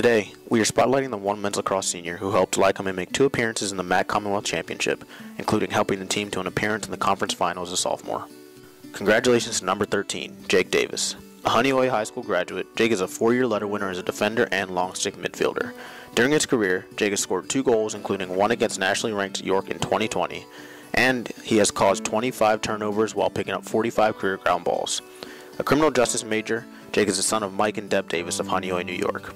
Today, we are spotlighting the one men's lacrosse senior who helped Lycoming make two appearances in the MAC Commonwealth Championship, including helping the team to an appearance in the conference final as a sophomore. Congratulations to number 13, Jake Davis. A Honeoye High School graduate, Jake is a four-year letter winner as a defender and long stick midfielder. During his career, Jake has scored two goals, including one against nationally ranked York in 2020, and he has caused 25 turnovers while picking up 45 career ground balls. A criminal justice major, Jake is the son of Mike and Deb Davis of Honeoye, New York.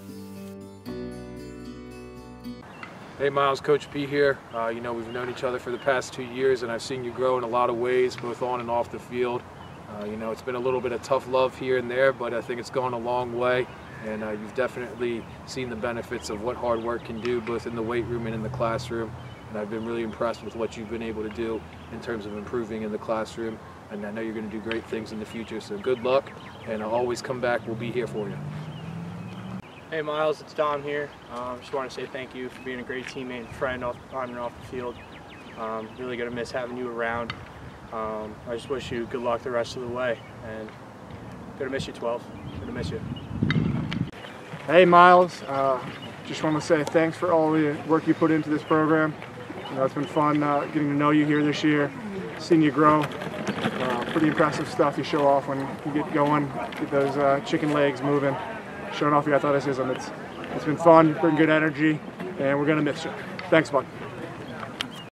Hey Miles, Coach P here. Uh, you know, we've known each other for the past two years and I've seen you grow in a lot of ways, both on and off the field. Uh, you know, it's been a little bit of tough love here and there, but I think it's gone a long way. And uh, you've definitely seen the benefits of what hard work can do, both in the weight room and in the classroom. And I've been really impressed with what you've been able to do in terms of improving in the classroom. And I know you're going to do great things in the future. So good luck, and I'll always come back. We'll be here for you. Hey Miles, it's Dom here. Um, just want to say thank you for being a great teammate and friend off, on and off the field. Um, really gonna miss having you around. Um, I just wish you good luck the rest of the way, and gonna miss you 12. Gonna miss you. Hey Miles, uh, just want to say thanks for all the work you put into this program. You know, it's been fun uh, getting to know you here this year, seeing you grow. Uh, pretty impressive stuff you show off when you get going, get those uh, chicken legs moving showing off your athleticism. It's it's been fun, bring good energy, and we're gonna miss you. Thanks, bud.